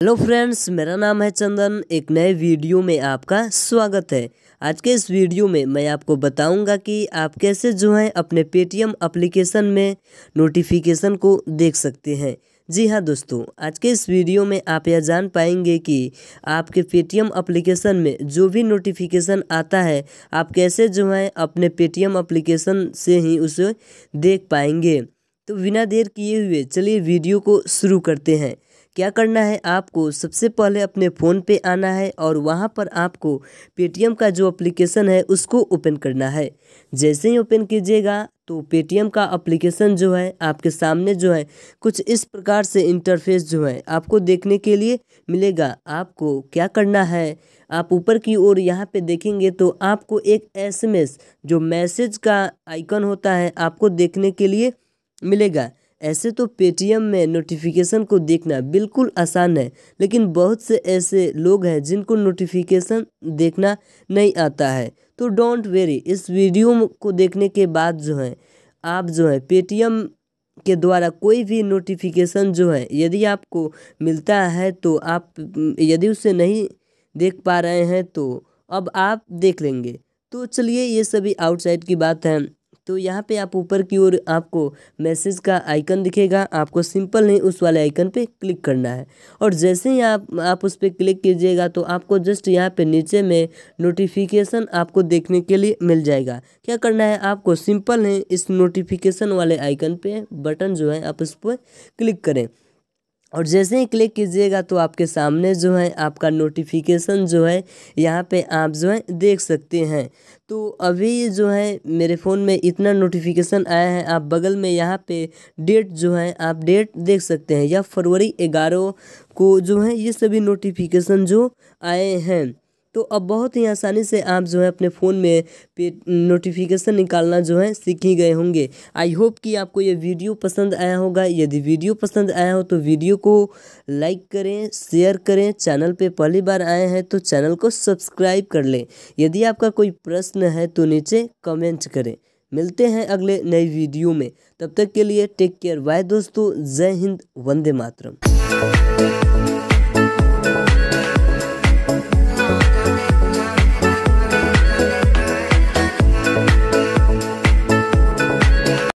Hello friends, मेरा नाम है चंदन। एक नए वीडियो में आपका स्वागत है। आज के इस वीडियो में मैं आपको बताऊँगा कि आप कैसे जो है अपने पेटीएम एप्लीकेशन में नोटिफिकेशन को देख सकते हैं। जी हाँ दोस्तों, आज के इस वीडियो में आप यह जान पाएँगे कि आपके पेटीएम एप्लीकेशन में जो भी नोटिफिकेशन आता है, आप कैसे जो है अपने पेटीएम एप्लीकेशन से ही उसे देख पाएँगे। तो बिना देर किए हुए चलिए वीडियो को शुरू करते हैं। क्या करना है? आपको सबसे पहले अपने फ़ोन पे आना है और वहाँ पर आपको पेटीएम का जो एप्लीकेशन है, उसको ओपन करना है। जैसे ही ओपन कीजिएगा तो पेटीएम का एप्लीकेशन जो है, आपके सामने जो है, कुछ इस प्रकार से इंटरफेस जो है, आपको देखने के लिए मिलेगा। आपको क्या करना है? आप ऊपर की ओर यहाँ पे देखेंगे तो आपको एक एसएमएस जो मैसेज का आइकन होता है, आपको देखने के लिए मिलेगा। ऐसे तो पेटीएम में नोटिफिकेशन को देखना बिल्कुल आसान है, लेकिन बहुत से ऐसे लोग हैं जिनको नोटिफिकेशन देखना नहीं आता है। तो डोंट वेरी इस वीडियो को देखने के बाद जो है, आप जो है पेटीएम के द्वारा कोई भी नोटिफिकेशन जो है, यदि आपको मिलता है तो आप, यदि उसे नहीं देख पा रहे हैं तो अब आप देख लेंगे। तो चलिए ये सभी आउटसाइड की बात है। तो यहाँ पे आप ऊपर की ओर आपको मैसेज का आइकन दिखेगा। आपको सिंपल नहीं, उस वाले आइकन पे क्लिक करना है। और जैसे ही आप आप उस पर क्लिक कीजिएगा तो आपको जस्ट यहाँ पे नीचे में नोटिफिकेशन आपको देखने के लिए मिल जाएगा। क्या करना है? आपको सिंपल है इस नोटिफिकेशन वाले आइकन पे बटन जो है, आप उस पर क्लिक करें। और जैसे ही क्लिक कीजिएगा तो आपके सामने जो है, आपका नोटिफिकेशन जो है, यहाँ पे आप जो है देख सकते हैं। तो अभी जो है, मेरे फ़ोन में इतना नोटिफिकेशन आया है, आप बगल में यहाँ पे डेट जो है, आप डेट देख सकते हैं। या फरवरी ग्यारह को जो है, ये सभी नोटिफिकेशन जो आए हैं। तो अब बहुत ही आसानी से आप जो है अपने फ़ोन में पे नोटिफिकेशन निकालना जो है सीख ही गए होंगे। आई होप कि आपको ये वीडियो पसंद आया होगा। यदि वीडियो पसंद आया हो तो वीडियो को लाइक करें शेयर करें। चैनल पे पहली बार आए हैं तो चैनल को सब्सक्राइब कर लें। यदि आपका कोई प्रश्न है तो नीचे कमेंट करें। मिलते हैं अगले नई वीडियो में। तब तक के लिए टेक केयर बाय दोस्तों। जय हिंद। वंदे मातरम।